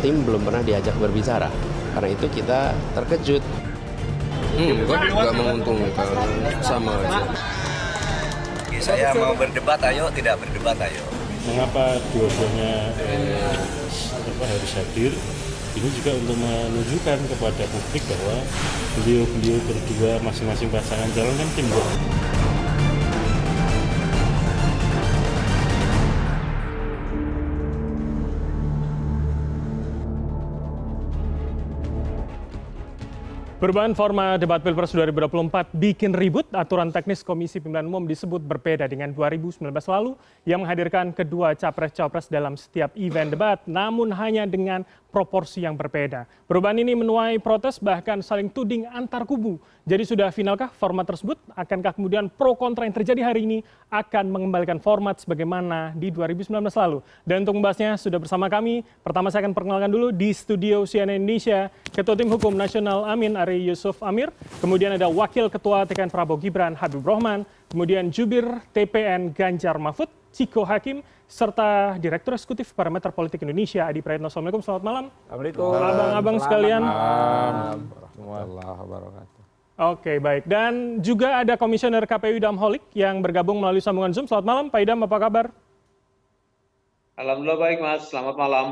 tim belum pernah diajak berbicara. Karena itu kita terkejut. Hmm, enggak menguntungkan sama aja. Saya mau berdebat ayo, tidak berdebat ayo. Mengapa dua-duanya eh, apa, harus hadir? Ini juga untuk menunjukkan kepada publik bahwa beliau-beliau berdua masing-masing pasangan calon kan timbul. Perubahan forma debat Pilpres 2024 bikin ribut. Aturan teknis Komisi Pemilihan Umum disebut berbeda dengan 2019 lalu yang menghadirkan kedua capres-capres dalam setiap event debat, namun hanya dengan proporsi yang berbeda. Perubahan ini menuai protes bahkan saling tuding antar kubu. Jadi sudah finalkah format tersebut? Akankah kemudian pro kontra yang terjadi hari ini akan mengembalikan format sebagaimana di 2019 lalu? Dan untuk membahasnya sudah bersama kami. Pertama saya akan perkenalkan dulu di studio CNN Indonesia Ketua Tim Hukum Nasional Amin Ari Yusuf Amir. Kemudian ada Wakil Ketua TKN Prabowo Gibran Habib Rohman. Kemudian Jubir TPN Ganjar Mahfud, Ciko Hakim, serta Direktur Eksekutif Parameter Politik Indonesia Adi Prayitno. Assalamualaikum, selamat malam. Assalamualaikum. Abang-abang sekalian. wabarakatuh. Oke, baik. Dan juga ada Komisioner KPU Idam Holik yang bergabung melalui sambungan Zoom. Selamat malam, Pak Idam, apa kabar? Alhamdulillah baik, Mas. Selamat malam.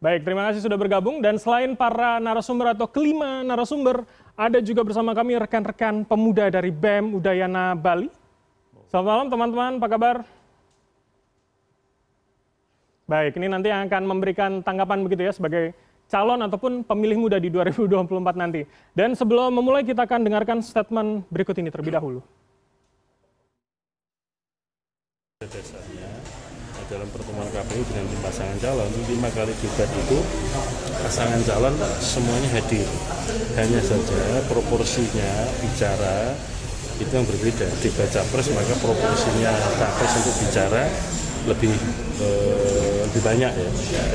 Baik, terima kasih sudah bergabung. Dan selain para narasumber atau kelima narasumber, ada juga bersama kami rekan-rekan pemuda dari BEM Udayana Bali. Selamat malam, teman-teman. Apa kabar? Baik, ini nanti yang akan memberikan tanggapan begitu ya sebagai calon ataupun pemilih muda di 2024 nanti. Dan sebelum memulai kita akan dengarkan statement berikut ini terlebih dahulu. Dasarnya dalam pertemuan KPU dengan pasangan calon lima kali debat itu pasangan calon semuanya hadir hanya saja proporsinya bicara itu yang berbeda debat capres maka proporsinya capres untuk bicara lebih eh, lebih banyak ya.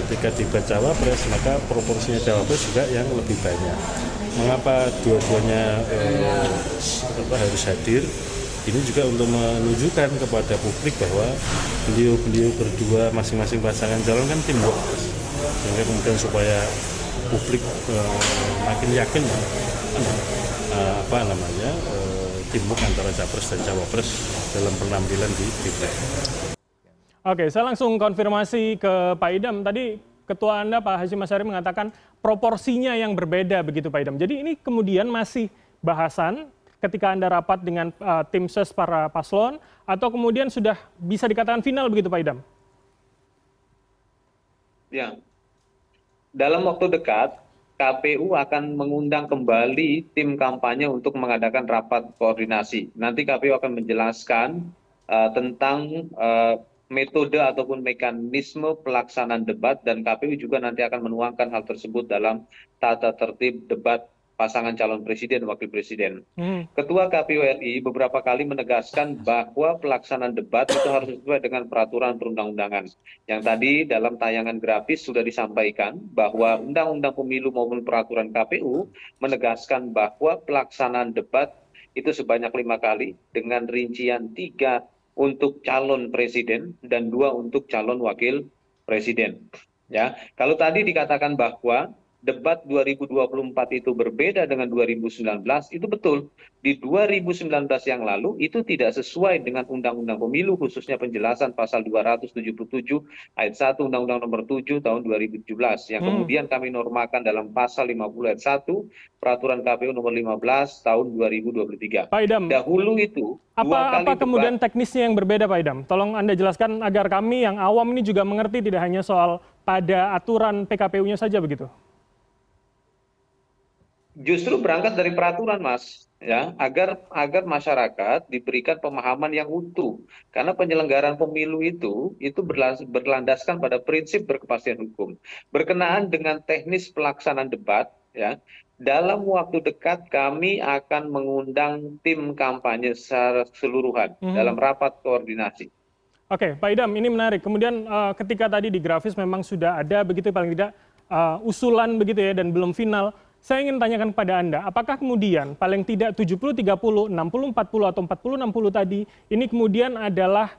Ketika debat cawapres maka proporsinya cawapres juga yang lebih banyak. Mengapa dua-duanya eh, harus hadir? Ini juga untuk menunjukkan kepada publik bahwa beliau-beliau berdua masing-masing pasangan calon kan timbuk sehingga kemudian supaya publik eh, makin yakin ya, eh, apa namanya eh, timbuk antara capres dan cawapres dalam penampilan di pilpres. Oke, saya langsung konfirmasi ke Pak Idam. Tadi ketua Anda Pak Hashim Asyari mengatakan proporsinya yang berbeda begitu Pak Idam. Jadi ini kemudian masih bahasan ketika Anda rapat dengan uh, tim ses para paslon atau kemudian sudah bisa dikatakan final begitu Pak Idam? Ya. Dalam waktu dekat KPU akan mengundang kembali tim kampanye untuk mengadakan rapat koordinasi. Nanti KPU akan menjelaskan uh, tentang uh, metode ataupun mekanisme pelaksanaan debat dan KPU juga nanti akan menuangkan hal tersebut dalam tata tertib debat pasangan calon presiden wakil presiden. Hmm. Ketua KPU RI beberapa kali menegaskan bahwa pelaksanaan debat itu harus sesuai dengan peraturan perundang-undangan. Yang tadi dalam tayangan grafis sudah disampaikan bahwa undang-undang pemilu maupun peraturan KPU menegaskan bahwa pelaksanaan debat itu sebanyak lima kali dengan rincian tiga untuk calon presiden dan dua untuk calon wakil presiden. Ya, kalau tadi dikatakan bahwa debat 2024 itu berbeda dengan 2019 itu betul di 2019 yang lalu itu tidak sesuai dengan undang-undang pemilu khususnya penjelasan pasal 277 ayat 1 undang-undang nomor 7 tahun 2017 yang hmm. kemudian kami normakan dalam pasal 50 ayat 1 peraturan KPU nomor 15 tahun 2023. Pak Idam. Dahulu itu apa apa kemudian debat, teknisnya yang berbeda Pak Idam? Tolong Anda jelaskan agar kami yang awam ini juga mengerti tidak hanya soal pada aturan PKPU-nya saja begitu justru berangkat dari peraturan mas ya agar agar masyarakat diberikan pemahaman yang utuh karena penyelenggaraan pemilu itu itu berlandaskan pada prinsip berkepastian hukum berkenaan dengan teknis pelaksanaan debat ya dalam waktu dekat kami akan mengundang tim kampanye secara keseluruhan hmm. dalam rapat koordinasi. Oke, Pak Idam, ini menarik. Kemudian uh, ketika tadi di grafis memang sudah ada begitu paling tidak uh, usulan begitu ya dan belum final saya ingin tanyakan kepada Anda, apakah kemudian paling tidak 70 30, 60 40 atau 40 60 tadi ini kemudian adalah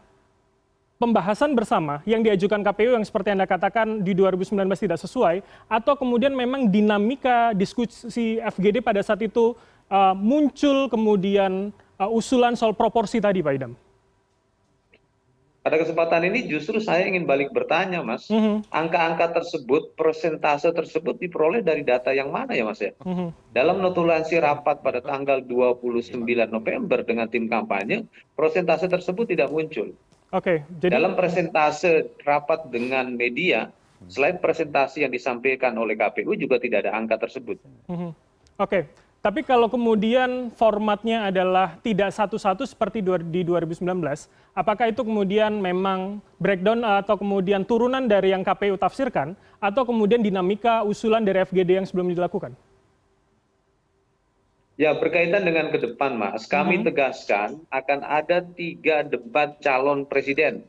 pembahasan bersama yang diajukan KPU yang seperti Anda katakan di 2019 tidak sesuai atau kemudian memang dinamika diskusi FGD pada saat itu uh, muncul kemudian uh, usulan soal proporsi tadi Pak Idam? Pada kesempatan ini justru saya ingin balik bertanya, Mas. Mhm. Angka-angka tersebut, persentase tersebut diperoleh dari data yang mana ya, Mas ya? Mhm. Dalam notulensi rapat pada tanggal 29 November dengan tim kampanye, persentase tersebut tidak muncul. Oke, jadi Dalam presentase rapat dengan media, selain presentasi yang disampaikan oleh KPU juga tidak ada angka tersebut. Mhm. Oke, tapi kalau kemudian formatnya adalah tidak satu-satu seperti di 2019, apakah itu kemudian memang breakdown atau kemudian turunan dari yang KPU tafsirkan, atau kemudian dinamika usulan dari FGD yang sebelum dilakukan? Ya, berkaitan dengan ke depan, Mas, kami tegaskan akan ada tiga debat calon presiden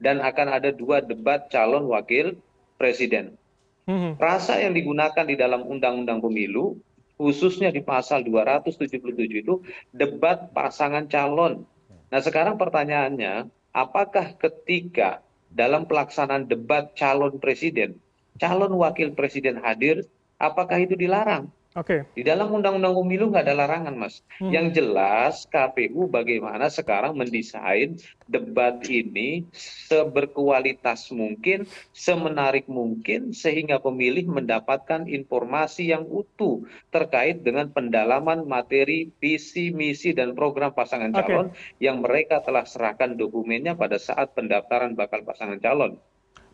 dan akan ada dua debat calon wakil presiden. Mhm. Rasa yang digunakan di dalam Undang-Undang Pemilu, khususnya di pasal 277 itu debat pasangan calon. Nah, sekarang pertanyaannya, apakah ketika dalam pelaksanaan debat calon presiden, calon wakil presiden hadir, apakah itu dilarang? Oke, Di dalam Undang-Undang Pemilu nggak ada larangan, Mas. Yang jelas KPU bagaimana sekarang mendesain debat ini seberkualitas mungkin, semenarik mungkin, sehingga pemilih mendapatkan informasi yang utuh terkait dengan pendalaman materi, visi, misi, dan program pasangan calon yang mereka telah serahkan dokumennya pada saat pendaftaran bakal pasangan calon.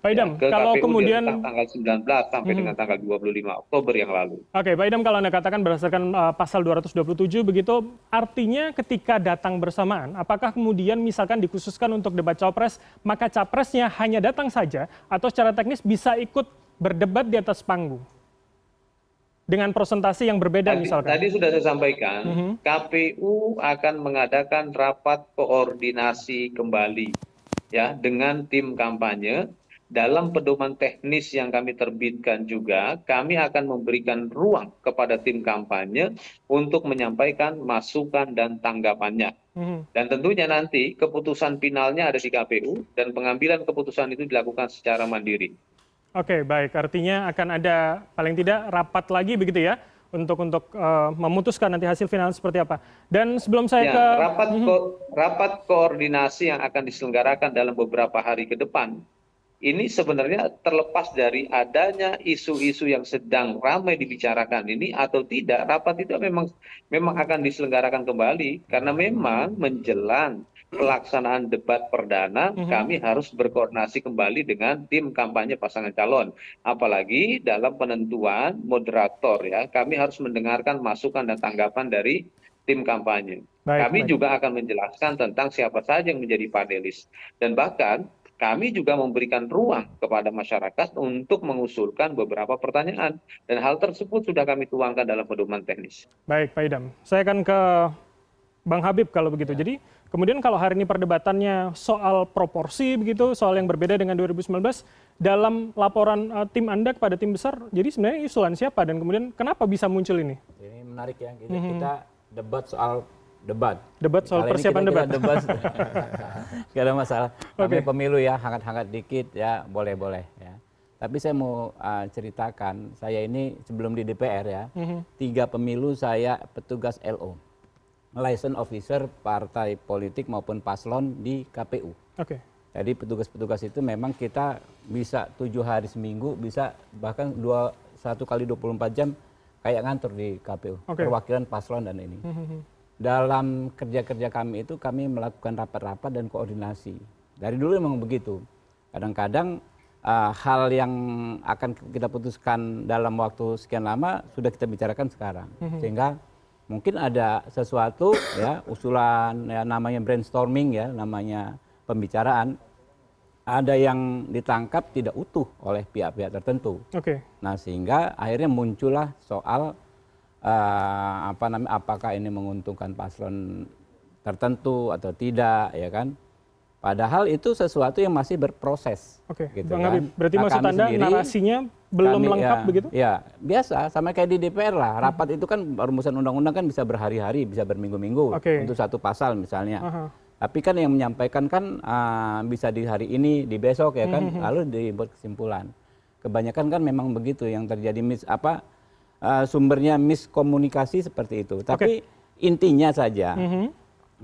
Pak Idam, ke kalau KPU di kemudian rentang tanggal 19 sampai dengan tanggal 25 Oktober yang lalu. Oke, Pak Idam, kalau Anda katakan berdasarkan uh, pasal 227 begitu, artinya ketika datang bersamaan, apakah kemudian misalkan dikhususkan untuk debat cawapres, maka capresnya hanya datang saja atau secara teknis bisa ikut berdebat di atas panggung? Dengan presentasi yang berbeda Tadi, misalkan. tadi sudah saya sampaikan, Mhm. KPU akan mengadakan rapat koordinasi kembali ya dengan tim kampanye. Dalam pedoman teknis yang kami terbitkan juga, kami akan memberikan ruang kepada tim kampanye untuk menyampaikan masukan dan tanggapannya. Mhm. Dan tentunya nanti keputusan finalnya ada di KPU dan pengambilan keputusan itu dilakukan secara mandiri. Oke, baik. Artinya akan ada paling tidak rapat lagi begitu ya untuk untuk uh, memutuskan nanti hasil final seperti apa. Dan sebelum saya Ya, ke rapat ko- rapat koordinasi yang akan diselenggarakan dalam beberapa hari ke depan ini sebenarnya terlepas dari adanya isu-isu yang sedang ramai dibicarakan ini atau tidak rapat itu memang memang akan diselenggarakan kembali. Karena memang menjelang pelaksanaan debat perdana kami harus berkoordinasi kembali dengan tim kampanye pasangan calon. Apalagi dalam penentuan moderator ya kami harus mendengarkan masukan dan tanggapan dari tim kampanye. Baik, kami baik. juga akan menjelaskan tentang siapa saja yang menjadi panelis. Dan bahkan kami juga memberikan ruang kepada masyarakat untuk mengusulkan beberapa pertanyaan dan hal tersebut sudah kami tuangkan dalam pedoman teknis. Baik, Pak Idam. Saya akan ke Bang Habib kalau begitu. Jadi kemudian kalau hari ini perdebatannya soal proporsi begitu, soal yang berbeda dengan 2019, dalam laporan uh, tim Anda kepada tim besar, jadi sebenarnya usulan siapa dan kemudian kenapa bisa muncul ini? Ini menarik ya, kita, kita debat soal debat. Debat soal Kali persiapan kita- debat. kita debat. Gak ada masalah. Namanya pemilu ya, hangat-hangat dikit ya, boleh-boleh ya. Tapi saya mau uh, ceritakan, saya ini sebelum di DPR ya, tiga pemilu saya petugas LO. License officer partai politik maupun paslon di KPU. Oke. Jadi petugas-petugas itu memang kita bisa tujuh hari seminggu, bisa bahkan dua satu kali 24 jam kayak ngantor di KPU, Oke. perwakilan paslon dan ini. Dalam kerja-kerja kami itu kami melakukan rapat-rapat dan koordinasi. Dari dulu memang begitu. Kadang-kadang uh, hal yang akan kita putuskan dalam waktu sekian lama sudah kita bicarakan sekarang, sehingga mungkin ada sesuatu ya usulan ya namanya brainstorming ya namanya pembicaraan ada yang ditangkap tidak utuh oleh pihak-pihak tertentu. Oke. Nah, sehingga akhirnya muncullah soal apa namanya apakah ini menguntungkan paslon tertentu atau tidak ya kan. Padahal itu sesuatu yang masih berproses. Oke. gitu Bang kan. Habib, berarti Nah, maksud Anda sendiri- narasinya belum kami, lengkap ya, begitu? Ya, biasa sama kayak di DPR lah. Rapat itu kan rumusan undang-undang kan bisa berhari-hari, bisa berminggu-minggu Oke. untuk satu pasal misalnya. Aha. Tapi kan yang menyampaikan kan uh, bisa di hari ini, di besok ya kan, lalu dibuat kesimpulan. Kebanyakan kan memang begitu yang terjadi mis apa uh, sumbernya miskomunikasi seperti itu. Tapi intinya saja,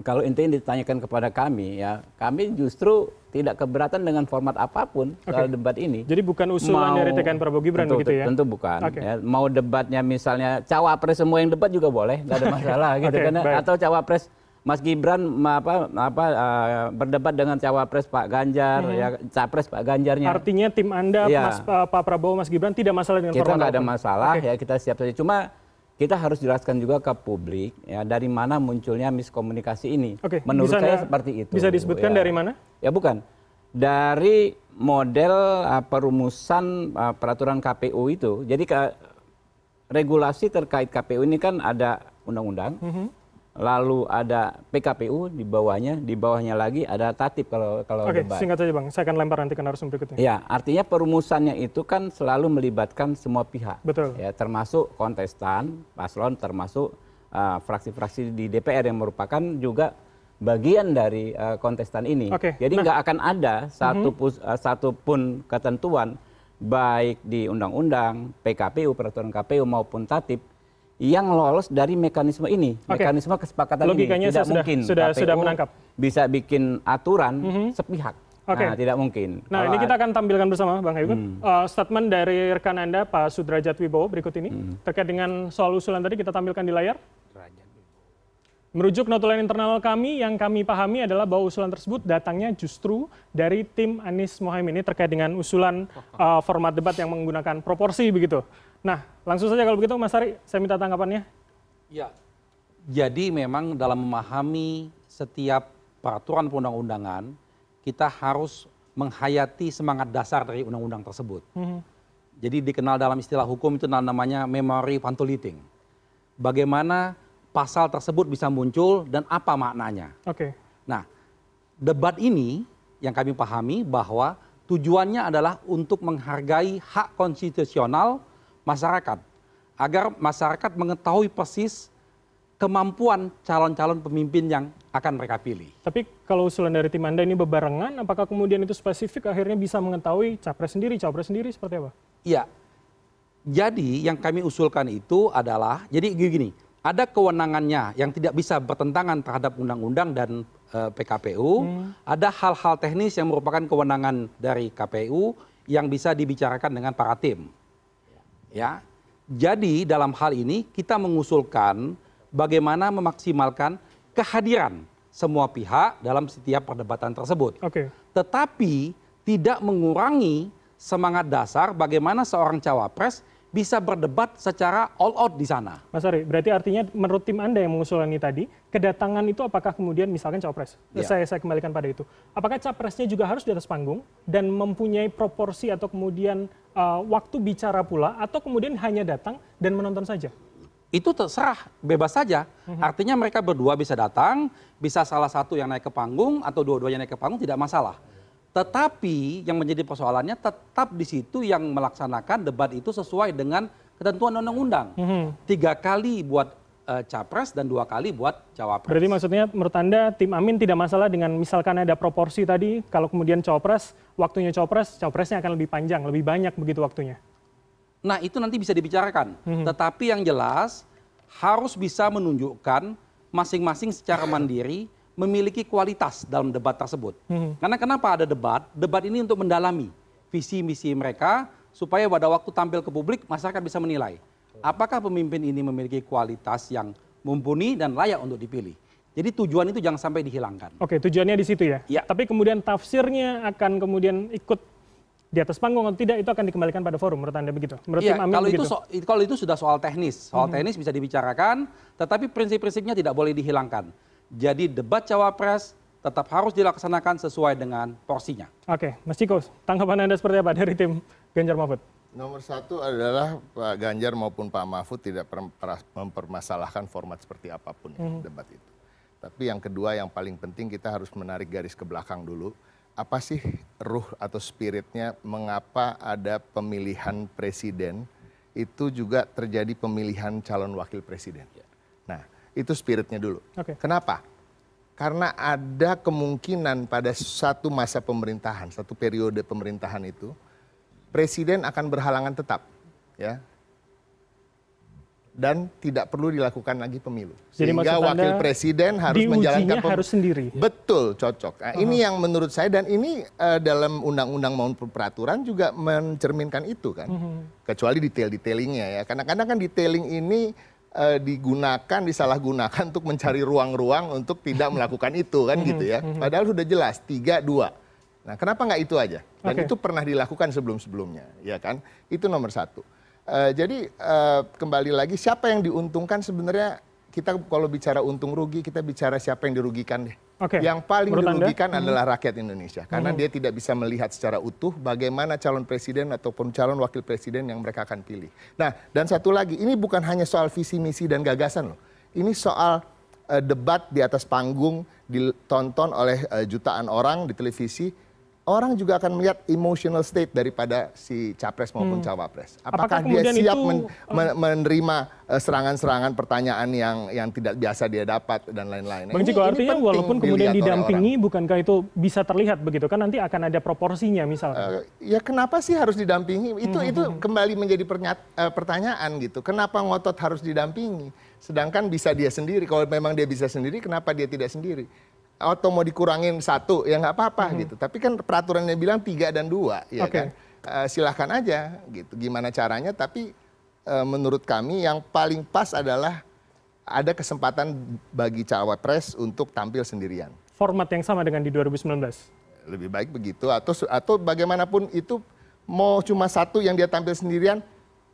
kalau intinya ditanyakan kepada kami ya, kami justru tidak keberatan dengan format apa pun kalau debat ini. Jadi bukan usulan Mau- dari TKN Prabowo Gibran tentu, begitu ya? Tentu bukan. Ya. mau debatnya misalnya cawapres semua yang debat juga boleh, nggak ada masalah gitu kan. baik. Atau cawapres Mas Gibran apa apa uh, berdebat dengan cawapres Pak Ganjar ya capres Pak Ganjarnya. Artinya tim Anda, Iya. Mas, uh, Pak Prabowo, Mas Gibran tidak masalah dengan kita nggak ada masalah Oke. ya kita siap saja. Cuma kita harus jelaskan juga ke publik ya dari mana munculnya miskomunikasi ini. Oke, Menurut bisa saya Anda- seperti itu. bisa disebutkan ya. dari mana? Ya bukan. Dari model uh, perumusan uh, peraturan KPU itu. Jadi ke, regulasi terkait KPU ini kan ada undang-undang. Mhm. Lalu ada PKPU di bawahnya, di bawahnya lagi ada tatip kalau kalau Oke, debat. singkat saja Bang. Saya akan lempar nanti ke narasumber berikutnya. Ya, artinya perumusannya itu kan selalu melibatkan semua pihak. Betul. Ya, termasuk kontestan, paslon, termasuk uh, fraksi-fraksi di DPR yang merupakan juga bagian dari uh, kontestan ini. Oke, Jadi nah- nggak akan ada satu uh, satu pun ketentuan baik di undang-undang, PKPU, peraturan KPU maupun tatip yang lolos dari mekanisme ini, mekanisme kesepakatan Logikanya ini. Tidak sudah- mungkin sudah- KPU sudah menangkap. bisa bikin aturan sepihak. Oke. Nah, tidak mungkin. Nah, Kalau ini kita akan tampilkan bersama Bang Hayut. Hmm. Uh, statement dari rekan Anda, Pak Sudrajat Wibowo berikut ini. Hmm. Terkait dengan soal usulan tadi kita tampilkan di layar. Merujuk notulen internal kami, yang kami pahami adalah bahwa usulan tersebut datangnya justru dari tim Anies Mohaimin ini terkait dengan usulan uh, format debat yang menggunakan proporsi begitu. Nah, langsung saja kalau begitu Mas Ari, saya minta tanggapannya. Ya, jadi memang dalam memahami setiap peraturan perundang-undangan, kita harus menghayati semangat dasar dari undang-undang tersebut. Jadi dikenal dalam istilah hukum itu namanya memory pantoliting. Bagaimana pasal tersebut bisa muncul dan apa maknanya. Oke. Nah, debat ini yang kami pahami bahwa tujuannya adalah untuk menghargai hak konstitusional masyarakat agar masyarakat mengetahui persis kemampuan calon-calon pemimpin yang akan mereka pilih. Tapi kalau usulan dari tim Anda ini bebarengan, apakah kemudian itu spesifik akhirnya bisa mengetahui capres sendiri, cawapres sendiri seperti apa? Iya. Jadi yang kami usulkan itu adalah jadi gini, ada kewenangannya yang tidak bisa bertentangan terhadap undang-undang dan eh, PKPU, ada hal-hal teknis yang merupakan kewenangan dari KPU yang bisa dibicarakan dengan para tim. Ya. Jadi dalam hal ini kita mengusulkan bagaimana memaksimalkan kehadiran semua pihak dalam setiap perdebatan tersebut Oke. tetapi tidak mengurangi semangat dasar bagaimana seorang cawapres bisa berdebat secara all out di sana. Mas Ari, berarti artinya menurut tim Anda yang mengusulkan ini tadi, kedatangan itu apakah kemudian misalkan cawapres? Ya. Saya saya kembalikan pada itu. Apakah capresnya juga harus di atas panggung dan mempunyai proporsi atau kemudian uh, waktu bicara pula atau kemudian hanya datang dan menonton saja? Itu terserah, bebas saja. Artinya mereka berdua bisa datang, bisa salah satu yang naik ke panggung atau dua-duanya naik ke panggung tidak masalah. Tetapi yang menjadi persoalannya tetap di situ yang melaksanakan debat itu sesuai dengan ketentuan undang-undang. Tiga kali buat capres dan dua kali buat cawapres. Berarti maksudnya menurut Anda tim Amin tidak masalah dengan misalkan ada proporsi tadi, kalau kemudian cawapres, waktunya cawapres, cawapresnya akan lebih panjang, lebih banyak begitu waktunya. Nah itu nanti bisa dibicarakan. Tetapi yang jelas harus bisa menunjukkan masing-masing secara mandiri memiliki kualitas dalam debat tersebut. Karena kenapa ada debat? Debat ini untuk mendalami visi misi mereka supaya pada waktu tampil ke publik masyarakat bisa menilai apakah pemimpin ini memiliki kualitas yang mumpuni dan layak untuk dipilih. Jadi tujuan itu jangan sampai dihilangkan. Oke, tujuannya di situ ya. Ya. Tapi kemudian tafsirnya akan kemudian ikut di atas panggung atau tidak itu akan dikembalikan pada forum menurut Anda begitu. Menurut tim Amin kalau itu begitu. so- kalau itu sudah soal teknis, soal teknis bisa dibicarakan, tetapi prinsip-prinsipnya tidak boleh dihilangkan. Jadi debat cawapres tetap harus dilaksanakan sesuai dengan porsinya. Oke, Mas Ciko, tanggapan Anda seperti apa dari tim Ganjar Mahfud? Nomor satu adalah Pak Ganjar maupun Pak Mahfud tidak per- per- mempermasalahkan format seperti apa pun ya, debat itu. Tapi yang kedua yang paling penting kita harus menarik garis ke belakang dulu. Apa sih ruh atau spiritnya mengapa ada pemilihan presiden itu juga terjadi pemilihan calon wakil presiden. Nah itu spiritnya dulu. Oke. Kenapa? karena ada kemungkinan pada satu masa pemerintahan, satu periode pemerintahan itu presiden akan berhalangan tetap, ya. Dan tidak perlu dilakukan lagi pemilu. Jadi Sehingga maksud wakil Anda, presiden harus menjalankan pem- harus sendiri? Betul, cocok. Nah, Ini yang menurut saya dan ini eh, dalam undang-undang maupun peraturan juga mencerminkan itu kan. Kecuali detail-detailingnya ya. Karena kadang kan detailing ini eh, digunakan, disalahgunakan untuk mencari ruang-ruang untuk tidak melakukan itu kan gitu ya. Padahal sudah jelas tiga dua. Nah, kenapa nggak itu aja? Dan Oke. itu pernah dilakukan sebelum-sebelumnya, ya kan? Itu nomor satu. Eh, jadi eh, kembali lagi siapa yang diuntungkan sebenarnya kita kalau bicara untung rugi kita bicara siapa yang dirugikan deh. Oke. Yang paling Menurut Anda? Hmm. dirugikan adalah rakyat Indonesia karena dia tidak bisa melihat secara utuh bagaimana calon presiden ataupun calon wakil presiden yang mereka akan pilih. Nah, dan satu lagi, ini bukan hanya soal visi misi dan gagasan loh. Ini soal eh, debat di atas panggung ditonton oleh eh, jutaan orang di televisi. Orang juga akan melihat emotional state daripada si capres maupun cawapres. Hmm. Apakah Apakah, dia siap itu, men- men- menerima eh, serangan-serangan pertanyaan yang yang tidak biasa dia dapat dan lain-lain. Bang Ciko, artinya walaupun kemudian didampingi, bukankah itu bisa terlihat begitu kan nanti akan ada proporsinya misalnya? Eh, ya kenapa sih harus didampingi? Itu itu kembali menjadi eh, pertanyaan gitu. Kenapa ngotot harus didampingi? Sedangkan bisa dia sendiri. Kalau memang dia bisa sendiri, kenapa dia tidak sendiri? Atau mau dikurangin satu, ya nggak apa-apa gitu. Tapi kan peraturannya bilang tiga dan dua, ya Oke. kan? Eh, silahkan aja gitu. Gimana caranya? Tapi eh, menurut kami yang paling pas adalah ada kesempatan bagi cawapres untuk tampil sendirian Format yang sama dengan di 2019. lebih baik begitu atau atau bagaimanapun itu mau cuma satu yang dia tampil sendirian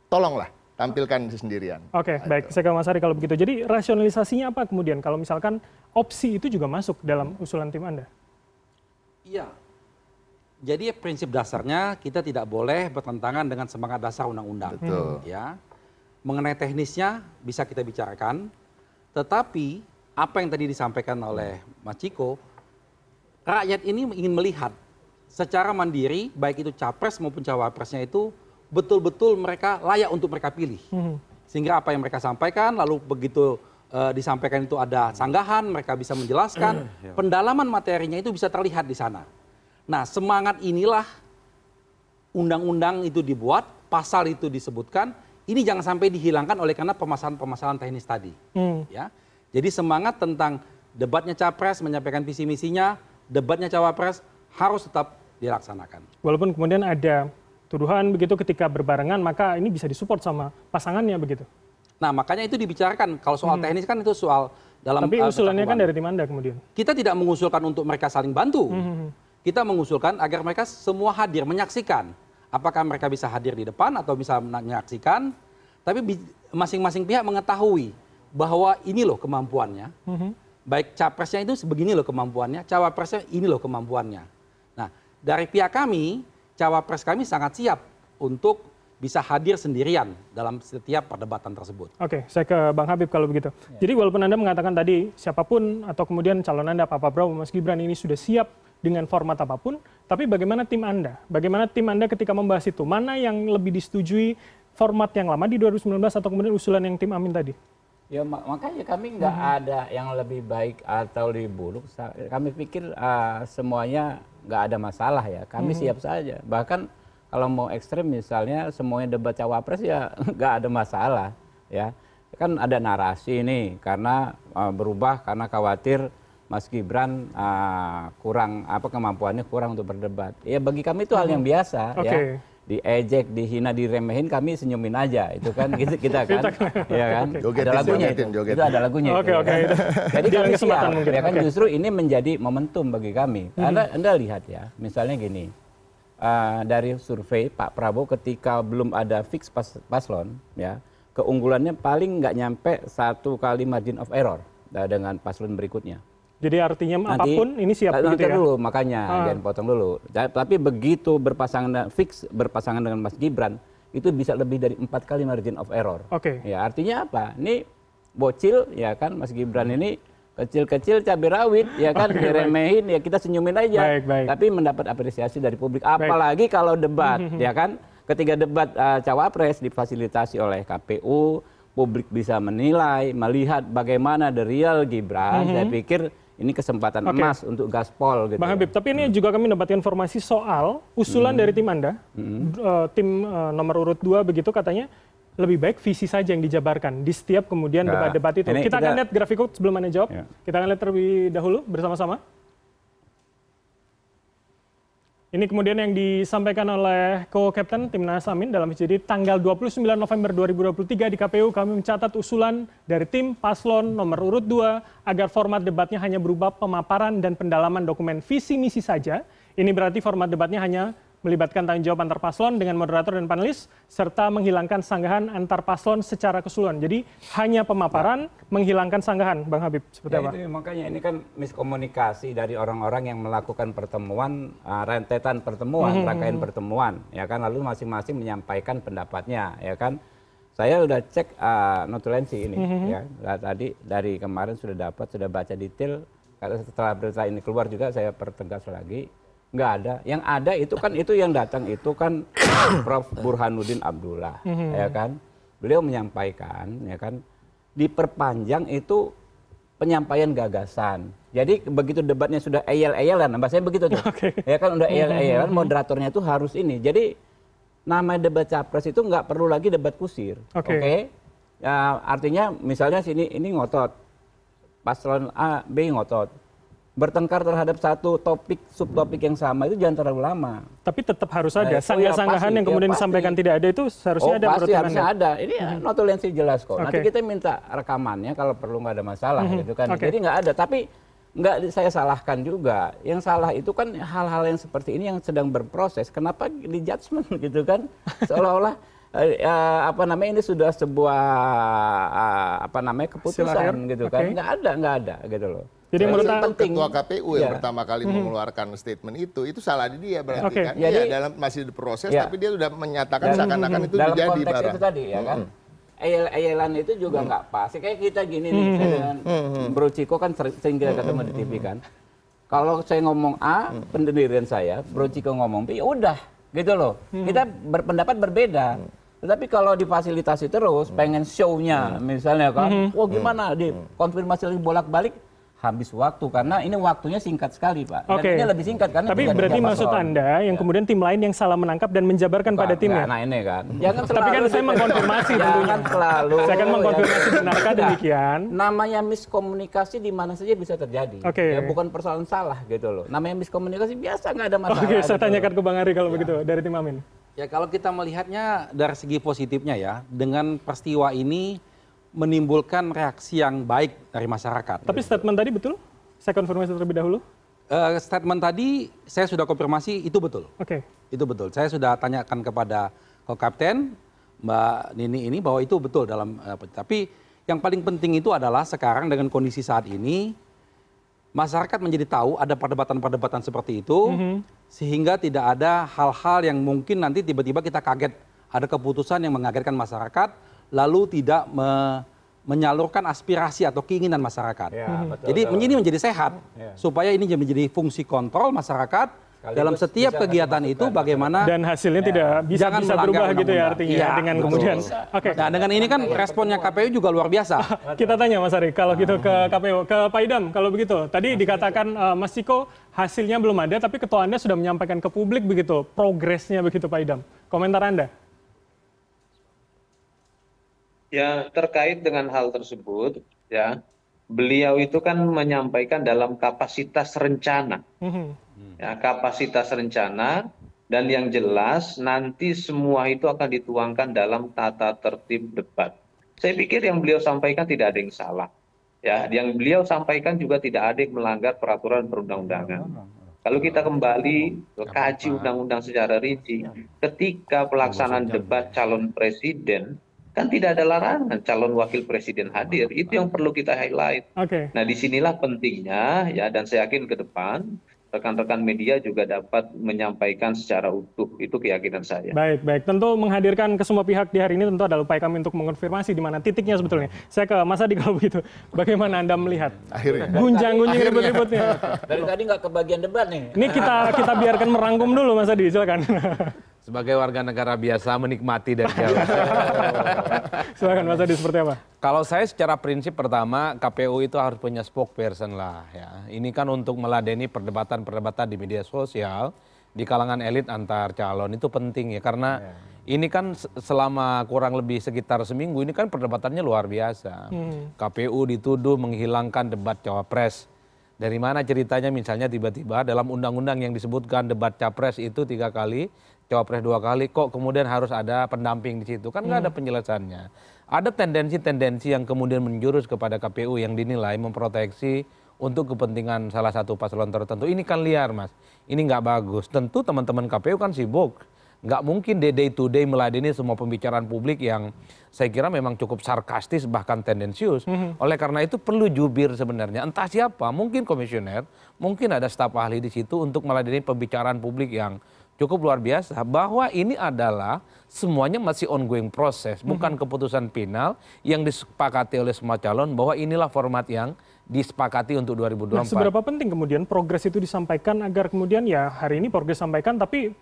tolonglah tampilkan sendirian Oke, baik. Saya ke Mas Ari kalau begitu. Jadi rasionalisasinya apa kemudian kalau misalkan opsi itu juga masuk dalam usulan tim Anda? Iya. Jadi prinsip dasarnya kita tidak boleh bertentangan dengan semangat dasar undang-undang. Betul. Ya. Mengenai teknisnya bisa kita bicarakan, tetapi apa yang tadi disampaikan oleh Mas Ciko, rakyat ini ingin melihat secara mandiri baik itu capres maupun cawapresnya itu betul-betul mereka layak untuk mereka pilih. Sehingga apa yang mereka sampaikan lalu begitu eh, disampaikan itu ada sanggahan, mereka bisa menjelaskan, pendalaman materinya itu bisa terlihat di sana. Nah, semangat inilah undang-undang itu dibuat, pasal itu disebutkan, ini jangan sampai dihilangkan oleh karena permasalahan-permasalahan teknis tadi. Hmm. Ya. Jadi semangat tentang debatnya capres menyampaikan visi misinya, debatnya cawapres harus tetap dilaksanakan. Walaupun kemudian ada tuduhan begitu ketika berbarengan, maka ini bisa disupport sama pasangannya begitu. Nah, makanya itu dibicarakan. Kalau soal teknis kan itu soal dalam Tapi eh, usulannya kan dari tim Anda kemudian. kita tidak mengusulkan untuk mereka saling bantu. Hmm. Kita mengusulkan agar mereka semua hadir, menyaksikan. Apakah mereka bisa hadir di depan atau bisa menyaksikan, tapi masing-masing pihak mengetahui bahwa ini loh kemampuannya. Hmm. Baik capresnya itu sebegini loh kemampuannya, cawapresnya ini loh kemampuannya. Nah, dari pihak kami, cawapres kami sangat siap untuk bisa hadir sendirian dalam setiap perdebatan tersebut. Oke, saya ke Bang Habib kalau begitu. Ya. Jadi walaupun Anda mengatakan tadi siapa pun atau kemudian calon Anda Pak Prabowo Mas Gibran ini sudah siap dengan format apa pun, tapi bagaimana tim Anda? Bagaimana tim Anda ketika membahas itu? Mana yang lebih disetujui format yang lama di 2019 atau kemudian usulan yang tim Amin tadi? Ya mak- makanya kami nggak ada yang lebih baik atau lebih buruk. Kami pikir ah, semuanya nggak ada masalah ya. Kami siap saja. Bahkan kalau mau ekstrem misalnya semuanya debat cawapres ya nggak ada masalah ya. Kan ada narasi ini karena ah, berubah karena khawatir Mas Gibran ah, kurang apa kemampuannya kurang untuk berdebat. Ya bagi kami itu hal yang biasa Oke. ya diejek, dihina, diremehin kami senyumin aja itu kan gitu kita kan ya kan Jogetin, ada lagunya jogetin, itu. jogetin. Itu ada lagunya Oke, itu, oke, kan. jadi kami kesempatan siap mungkin, ya kan. Hmm. justru ini menjadi momentum bagi kami anda anda lihat ya misalnya gini eh, dari survei Pak Prabowo ketika belum ada fix pas, paslon ya keunggulannya paling nggak nyampe satu kali margin of error eh, dengan paslon berikutnya Jadi artinya Nanti- apa pun ini siap Nanti begitu ya? dulu makanya Ah. jangan potong dulu. Tapi begitu berpasangan fix berpasangan dengan Mas Gibran itu bisa lebih dari empat kali margin of error. Oke. Ya artinya apa? Ini bocil ya kan Mas Gibran ini kecil-kecil cabai rawit ya kan diremehin ya kita senyumin aja. Baik, baik. Tapi mendapat apresiasi dari publik. Apalagi kalau debat ya kan. Ketika debat uh, cawapres difasilitasi oleh KPU, publik bisa menilai, melihat bagaimana the real Gibran. Saya pikir ini kesempatan Oke. emas untuk gaspol gitu. Bang ya. Habib, tapi ini juga kami mendapat informasi soal usulan dari tim Anda, eh, tim eh, nomor urut 2 begitu katanya lebih baik visi saja yang dijabarkan di setiap kemudian Nah, debat-debat itu. ini Kita, akan kita- lihat grafikut sebelum Anda jawab. Ya. Kita akan lihat terlebih dahulu bersama-sama. Ini kemudian yang disampaikan oleh co-captain Timnas Amin dalam jadi tanggal 29 November 2023 di KPU kami mencatat usulan dari tim paslon nomor urut 2 agar format debatnya hanya berupa pemaparan dan pendalaman dokumen visi misi saja. Ini berarti format debatnya hanya melibatkan tanggung jawab antar paslon dengan moderator dan panelis serta menghilangkan sanggahan antar paslon secara keseluruhan. Jadi hanya pemaparan menghilangkan sanggahan, Bang Habib. Seperti Ya, apa? itu makanya ini kan miskomunikasi dari orang-orang yang melakukan pertemuan uh, rentetan pertemuan, Mhm. rangkaian pertemuan, ya kan lalu masing-masing menyampaikan pendapatnya, ya kan. Saya udah cek uh, notulensi ini, Mhm. ya Nah, tadi dari kemarin sudah dapat, sudah baca detail. Setelah berita ini keluar juga saya pertegas lagi, nggak ada. Yang ada itu kan itu yang datang itu kan Prof Burhanuddin Abdullah, Mhm. ya kan. Beliau menyampaikan, ya kan, diperpanjang itu penyampaian gagasan. Jadi begitu debatnya sudah eyel-eyelan, bahasanya begitu tuh. Ya kan udah eyel-eyelan, moderatornya itu harus ini. Jadi nama debat capres itu nggak perlu lagi debat kusir. Oke. Ya, artinya misalnya sini ini ngotot, paslon A, B ngotot, bertengkar terhadap satu topik subtopik yang sama itu jangan terlalu lama. Tapi tetap harus Nah, ada ya sanggah-sanggahan yang kemudian ya pasti. disampaikan tidak ada itu seharusnya oh, ada pasti harusnya Anda. ada. Ini ya, notulensi jelas kok. Nanti Oke. kita minta rekamannya kalau perlu nggak ada masalah Mhm. gitu kan. Oke. Jadi nggak ada. Tapi nggak saya salahkan juga. Yang salah itu kan hal-hal yang seperti ini yang sedang berproses. Kenapa di judgment gitu kan? Seolah-olah eh, apa namanya ini sudah sebuah eh, apa namanya keputusan Silahkan. gitu kan? Nggak ada, nggak ada gitu loh. Jadi menurut Anda- penting. Ketua KPU yang Ya. pertama kali Mhm. mengeluarkan statement itu, itu salah di dia berarti Oke. kan. Jadi- Iya, dalam masih diproses, Ya. tapi dia sudah menyatakan seakan-akan itu dalam jadi konteks barang. itu tadi ya kan? Eyel-eyelan itu juga nggak pas. Kayak kita gini nih saya dengan Bro Ciko kan sering, sering kita ketemu di TV kan. Kalau saya ngomong A pendirian saya Bro Ciko ngomong B ya udah gitu loh. Kita berpendapat berbeda. Tetapi kalau difasilitasi terus pengen show-nya misalnya kan wah gimana di konfirmasi lagi bolak-balik habis waktu karena ini waktunya singkat sekali pak dan ini lebih singkat karena Tapi berarti maksud paslon. Anda yang kemudian tim lain yang salah menangkap dan menjabarkan pada Bukan, timnya. nggak, Nah ini kan. Jangan Tapi kan selalu saya mengkonfirmasi tentunya. Jangan selalu. Saya akan mengkonfirmasi ya. benarkah demikian. Namanya miskomunikasi di mana saja bisa terjadi. Oke. Ya, bukan persoalan salah gitu loh. Namanya miskomunikasi biasa nggak ada masalah. Oke, saya gitu tanyakan loh. ke Bang Ari kalau begitu dari tim Amin. Ya kalau kita melihatnya dari segi positifnya ya, dengan peristiwa ini menimbulkan reaksi yang baik dari masyarakat. Tapi statement tadi betul? Saya konfirmasi terlebih dahulu. Eh, statement tadi saya sudah konfirmasi itu betul. Oke. Itu betul. Saya sudah tanyakan kepada kok kapten Mbak Nini ini bahwa itu betul dalam eh, tapi yang paling penting itu adalah sekarang dengan kondisi saat ini masyarakat menjadi tahu ada perdebatan-perdebatan seperti itu sehingga tidak ada hal-hal yang mungkin nanti tiba-tiba kita kaget ada keputusan yang mengagetkan masyarakat lalu tidak me- menyalurkan aspirasi atau keinginan masyarakat. Ya, betul, Jadi betul. ini menjadi sehat Ya. supaya ini menjadi fungsi kontrol masyarakat Sekaligus dalam setiap kegiatan itu bagaimana Dan hasilnya tidak bisa Jangan bisa berubah gitu ya artinya Iya, dengan betul. kemudian. Oke. Nah dengan ini kan responnya KPU juga luar biasa. Kita tanya Mas Ari, kalau gitu ke KPU, ke Pak Idam, kalau begitu. Tadi dikatakan eh, Mas Ciko hasilnya belum ada, tapi ketua Anda sudah menyampaikan ke publik begitu, progresnya begitu Pak Idam. Komentar Anda? Ya, terkait dengan hal tersebut, ya, beliau itu kan menyampaikan dalam kapasitas rencana. Mhm. Ya, kapasitas rencana dan yang jelas nanti semua itu akan dituangkan dalam tata tertib debat. Saya pikir yang beliau sampaikan tidak ada yang salah. Ya, yang beliau sampaikan juga tidak ada yang melanggar peraturan perundang-undangan. Kalau kita kembali ke kaji undang-undang secara rinci, ketika pelaksanaan debat calon presiden, kan tidak ada larangan calon wakil presiden hadir. Itu yang perlu kita highlight. Oke. Nah, di sinilah pentingnya ya, dan saya yakin ke depan rekan-rekan media juga dapat menyampaikan secara utuh. Itu keyakinan saya. Baik, baik. Tentu menghadirkan ke semua pihak di hari ini tentu adalah upaya kami untuk mengonfirmasi di mana titiknya sebetulnya. Saya ke Mas Adi kalau begitu. Bagaimana Anda melihat Akhirnya. gunjang-gunjing Akhirnya. ribut-ributnya? Dari tadi nggak kebagian debat nih. Ini kita kita biarkan merangkum dulu Mas Adi, silakan. Sebagai warga negara biasa menikmati dari jauh. Silakan Mas Adi seperti apa? Kalau saya secara prinsip pertama KPU itu harus punya spokesperson lah ya. Ini kan untuk meladeni perdebatan-perdebatan di media sosial di kalangan elit antar calon itu penting ya karena ini kan se- selama kurang lebih sekitar seminggu ini kan perdebatannya luar biasa. KPU dituduh menghilangkan debat cawapres. Dari mana ceritanya misalnya tiba-tiba dalam undang-undang yang disebutkan debat capres itu tiga kali, cawapres dua kali, kok kemudian harus ada pendamping di situ? Kan nggak ada penjelasannya. Ada tendensi-tendensi yang kemudian menjurus kepada KPU yang dinilai memproteksi untuk kepentingan salah satu paslon tertentu. Ini kan liar mas, ini nggak bagus. Tentu teman-teman KPU kan sibuk. Nggak mungkin day, day to day meladeni semua pembicaraan publik yang saya kira memang cukup sarkastis bahkan tendensius. Oleh karena itu perlu jubir sebenarnya. Entah siapa, mungkin komisioner, mungkin ada staf ahli di situ untuk meladeni pembicaraan publik yang cukup luar biasa. Bahwa ini adalah semuanya masih ongoing proses, bukan keputusan final yang disepakati oleh semua calon bahwa inilah format yang disepakati untuk 2024. Nah, seberapa penting kemudian progres itu disampaikan agar kemudian ya hari ini progres sampaikan tapi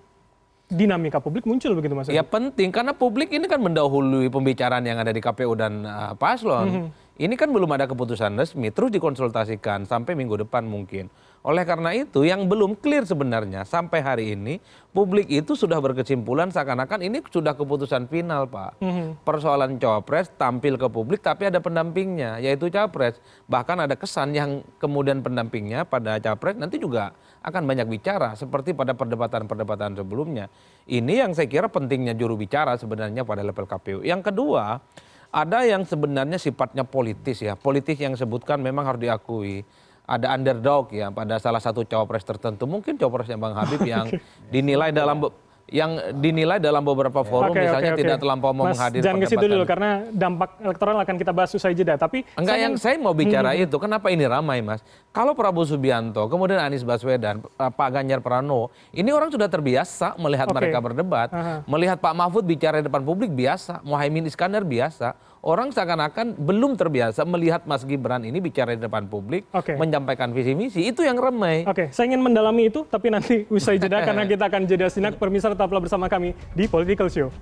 dinamika publik muncul begitu Mas? Ya penting karena publik ini kan mendahului pembicaraan yang ada di KPU dan uh, paslon. Ini kan belum ada keputusan resmi, terus dikonsultasikan sampai minggu depan mungkin. Oleh karena itu yang belum clear sebenarnya sampai hari ini publik itu sudah berkesimpulan seakan-akan ini sudah keputusan final Pak. Persoalan cawapres tampil ke publik tapi ada pendampingnya yaitu capres. Bahkan ada kesan yang kemudian pendampingnya pada capres nanti juga akan banyak bicara seperti pada perdebatan-perdebatan sebelumnya. Ini yang saya kira pentingnya juru bicara sebenarnya pada level KPU. Yang kedua, ada yang sebenarnya sifatnya politis ya. Politis yang sebutkan memang harus diakui. Ada underdog ya pada salah satu cawapres tertentu. Mungkin cawapresnya Bang Habib yang dinilai dalam be- yang dinilai dalam beberapa forum Oke, misalnya oke. tidak terlampau mau Mas, menghadiri jangan ke situ dulu karena dampak elektoral akan kita bahas usai jeda. Tapi Enggak saya yang saya mau bicara itu, kenapa ini ramai mas? Kalau Prabowo Subianto, kemudian Anies Baswedan, eh, Pak Ganjar Pranowo, ini orang sudah terbiasa melihat Oke. mereka berdebat, Aha. melihat Pak Mahfud bicara di depan publik biasa, Mohaimin Iskandar biasa. Orang seakan-akan belum terbiasa melihat Mas Gibran ini bicara di depan publik, Oke. menyampaikan visi misi, itu yang ramai. Oke, saya ingin mendalami itu, tapi nanti usai jeda karena kita akan jeda sinak. Permisal tetaplah bersama kami di Political Show.